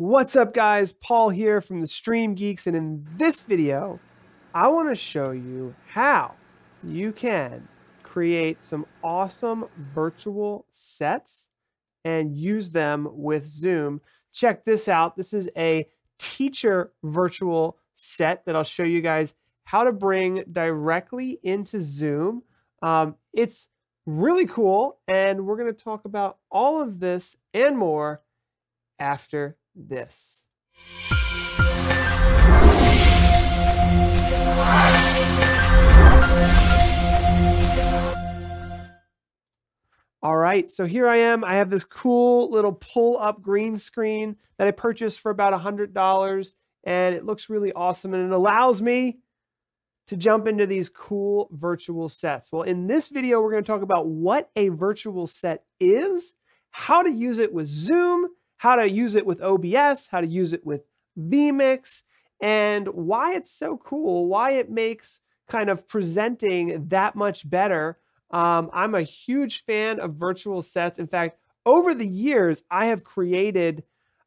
What's up guys? Paul here from the Stream Geeks and in this video, I want to show you how you can create some awesome virtual sets and use them with Zoom. Check this out. This is a teacher virtual set that I'll show you guys how to bring directly into Zoom. Um, it's really cool and we're going to talk about all of this and more after this. All right, so here I am. I have this cool little pull up green screen that I purchased for about $100 and it looks really awesome and it allows me to jump into these cool virtual sets. Well, in this video, we're going to talk about what a virtual set is, how to use it with Zoom, how to use it with OBS, how to use it with vMix, and why it's so cool, why it makes kind of presenting that much better. Um, I'm a huge fan of virtual sets. In fact, over the years, I have created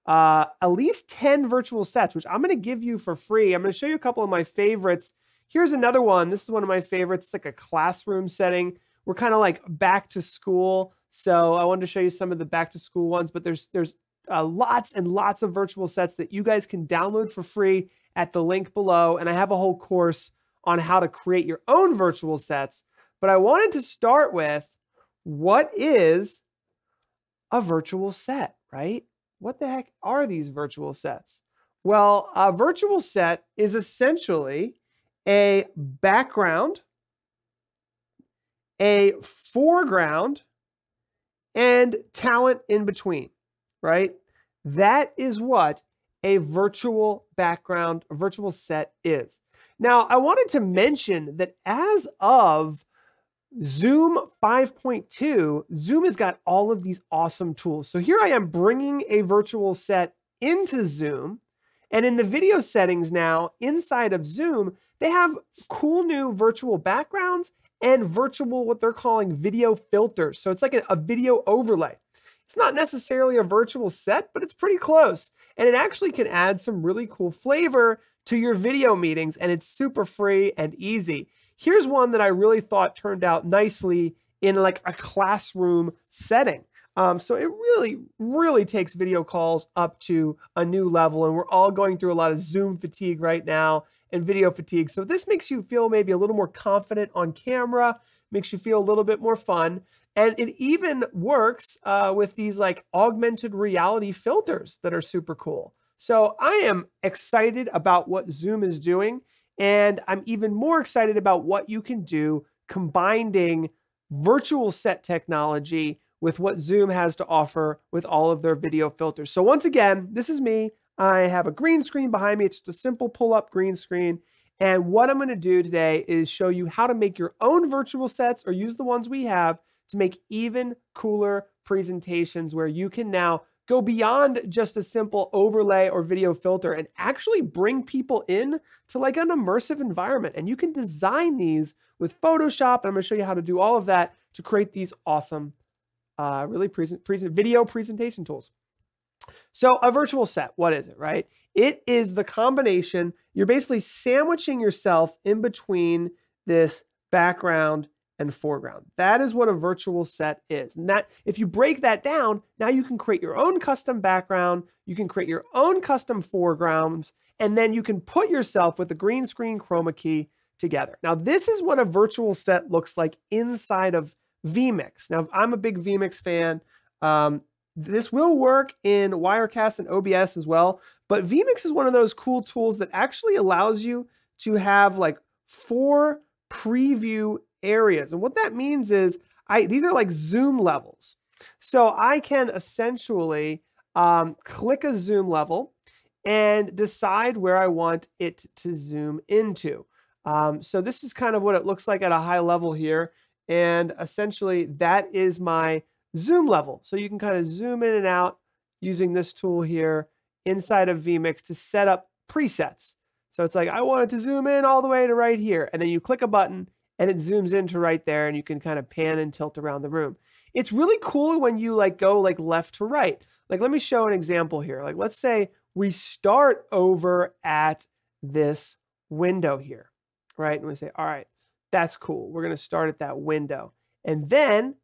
uh, at least 10 virtual sets, which I'm going to give you for free. I'm going to show you a couple of my favorites. Here's another one. This is one of my favorites. It's like a classroom setting. We're kind of like back to school. So I wanted to show you some of the back to school ones, but there's there's uh, lots and lots of virtual sets that you guys can download for free at the link below. And I have a whole course on how to create your own virtual sets. But I wanted to start with what is a virtual set, right? What the heck are these virtual sets? Well, a virtual set is essentially a background, a foreground, and talent in between right? That is what a virtual background, a virtual set is. Now, I wanted to mention that as of Zoom 5.2, Zoom has got all of these awesome tools. So here I am bringing a virtual set into Zoom. And in the video settings now, inside of Zoom, they have cool new virtual backgrounds and virtual, what they're calling video filters. So it's like a, a video overlay. It's not necessarily a virtual set, but it's pretty close. And it actually can add some really cool flavor to your video meetings, and it's super free and easy. Here's one that I really thought turned out nicely in like a classroom setting. Um, so it really, really takes video calls up to a new level. And we're all going through a lot of Zoom fatigue right now and video fatigue. So this makes you feel maybe a little more confident on camera, makes you feel a little bit more fun. And it even works uh, with these like augmented reality filters that are super cool. So I am excited about what Zoom is doing. And I'm even more excited about what you can do combining virtual set technology with what Zoom has to offer with all of their video filters. So once again, this is me. I have a green screen behind me. It's just a simple pull up green screen. And what I'm going to do today is show you how to make your own virtual sets or use the ones we have to make even cooler presentations where you can now go beyond just a simple overlay or video filter and actually bring people in to like an immersive environment. And you can design these with Photoshop. And I'm to show you how to do all of that to create these awesome, uh, really present, present video presentation tools. So a virtual set, what is it, right? It is the combination. You're basically sandwiching yourself in between this background and foreground. That is what a virtual set is. And that if you break that down, now you can create your own custom background, you can create your own custom foregrounds, and then you can put yourself with a green screen chroma key together. Now, this is what a virtual set looks like inside of vMix. Now, I'm a big vMix fan. Um, this will work in Wirecast and OBS as well, but vMix is one of those cool tools that actually allows you to have like four preview areas. And what that means is I these are like zoom levels. So I can essentially um, click a zoom level and decide where I want it to zoom into. Um, so this is kind of what it looks like at a high level here. And essentially that is my zoom level. So you can kind of zoom in and out using this tool here inside of vMix to set up presets. So it's like, I want it to zoom in all the way to right here. And then you click a button and it zooms into right there and you can kind of pan and tilt around the room. It's really cool when you like go like left to right. Like, let me show an example here. Like, let's say we start over at this window here, right? And we say, all right, that's cool. We're going to start at that window. And then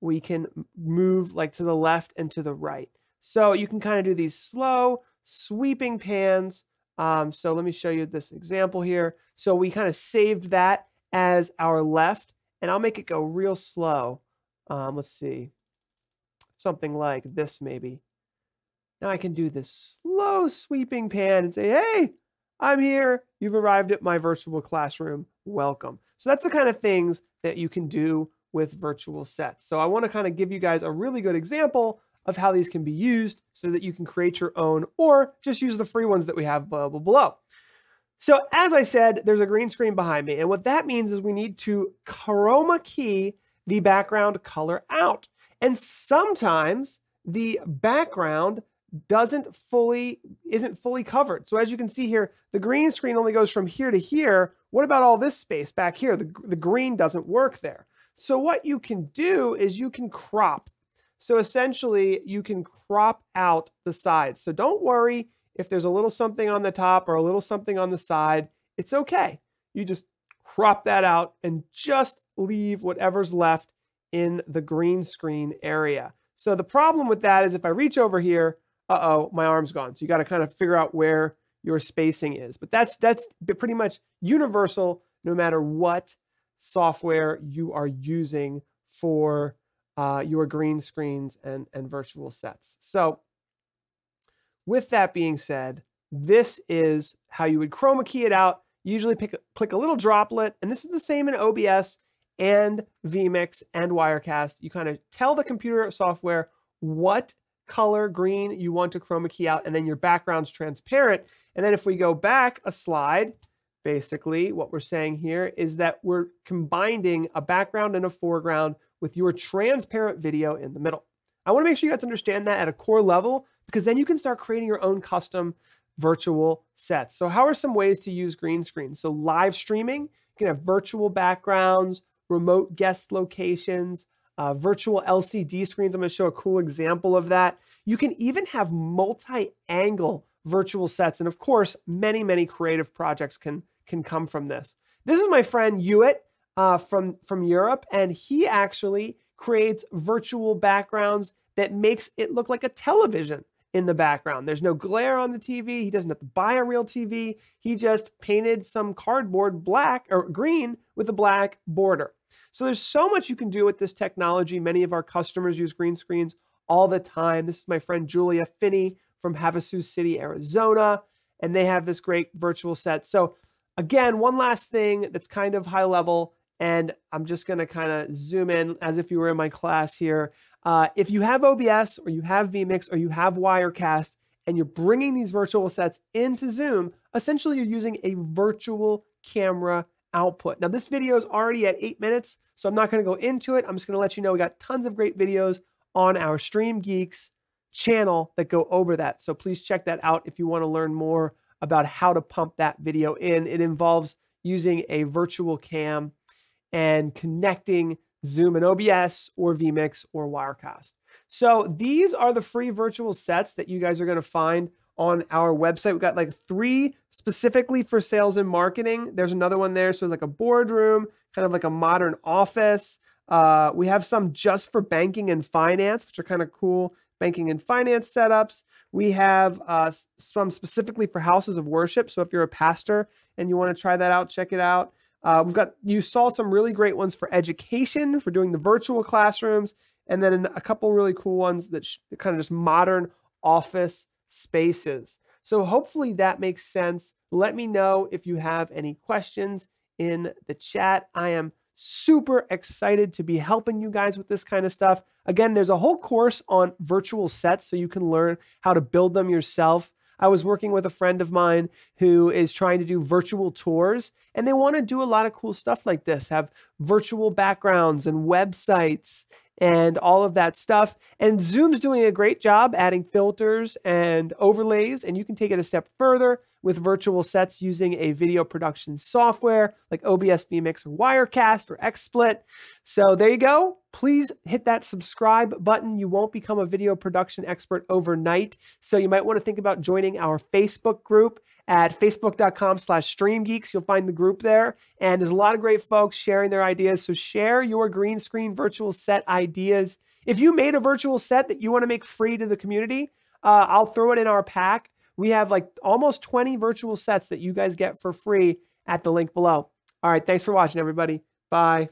we can move like to the left and to the right. So you can kind of do these slow sweeping pans. Um, so let me show you this example here. So we kind of saved that as our left, and I'll make it go real slow. Um, let's see, something like this maybe. Now I can do this slow sweeping pan and say, hey, I'm here. You've arrived at my virtual classroom. Welcome. So that's the kind of things that you can do with virtual sets. So I want to kind of give you guys a really good example of how these can be used so that you can create your own or just use the free ones that we have below. So as I said, there's a green screen behind me. And what that means is we need to chroma key the background color out. And sometimes the background doesn't fully isn't fully covered. So as you can see here, the green screen only goes from here to here. What about all this space back here? The, the green doesn't work there. So what you can do is you can crop. So essentially you can crop out the sides. So don't worry if there's a little something on the top or a little something on the side, it's okay. You just crop that out and just leave whatever's left in the green screen area. So the problem with that is if I reach over here, uh-oh, my arm's gone. So you got to kind of figure out where your spacing is. But that's that's pretty much universal no matter what software you are using for uh, your green screens and, and virtual sets. So with that being said, this is how you would chroma key it out. usually pick, click a little droplet, and this is the same in OBS and vMix and Wirecast. You kind of tell the computer software what color green you want to chroma key out, and then your background's transparent. And then if we go back a slide, basically what we're saying here is that we're combining a background and a foreground with your transparent video in the middle. I want to make sure you guys understand that at a core level because then you can start creating your own custom virtual sets. So how are some ways to use green screen? So live streaming, you can have virtual backgrounds, remote guest locations, uh, virtual LCD screens. I'm going to show a cool example of that. You can even have multi-angle virtual sets. And of course, many, many creative projects can, can come from this. This is my friend Hewitt uh, from, from Europe, and he actually creates virtual backgrounds that makes it look like a television in the background. There's no glare on the TV. He doesn't have to buy a real TV. He just painted some cardboard black or green with a black border. So there's so much you can do with this technology. Many of our customers use green screens all the time. This is my friend Julia Finney from Havasu City, Arizona, and they have this great virtual set. So again, one last thing that's kind of high level, and I'm just going to kind of zoom in as if you were in my class here. Uh, if you have OBS or you have vMix or you have Wirecast and you're bringing these virtual sets into Zoom, essentially you're using a virtual camera output. Now, this video is already at eight minutes, so I'm not going to go into it. I'm just going to let you know we got tons of great videos on our Stream Geeks channel that go over that. So please check that out if you want to learn more about how to pump that video in. It involves using a virtual cam and connecting Zoom and OBS or vMix or Wirecast. So these are the free virtual sets that you guys are going to find on our website. We've got like three specifically for sales and marketing. There's another one there. So like a boardroom, kind of like a modern office. Uh, we have some just for banking and finance, which are kind of cool banking and finance setups. We have uh, some specifically for houses of worship. So if you're a pastor and you want to try that out, check it out. Uh, we've got, you saw some really great ones for education, for doing the virtual classrooms, and then a couple really cool ones that kind of just modern office spaces. So hopefully that makes sense. Let me know if you have any questions in the chat. I am super excited to be helping you guys with this kind of stuff. Again, there's a whole course on virtual sets so you can learn how to build them yourself. I was working with a friend of mine who is trying to do virtual tours, and they want to do a lot of cool stuff like this have virtual backgrounds and websites and all of that stuff. And Zoom's doing a great job adding filters and overlays, and you can take it a step further with virtual sets using a video production software like OBS VMix or Wirecast or XSplit. So there you go. Please hit that subscribe button. You won't become a video production expert overnight. So you might want to think about joining our Facebook group at facebook.com slash streamgeeks. You'll find the group there. And there's a lot of great folks sharing their ideas. So share your green screen virtual set ideas. If you made a virtual set that you want to make free to the community, uh, I'll throw it in our pack. We have like almost 20 virtual sets that you guys get for free at the link below. All right. Thanks for watching, everybody. Bye.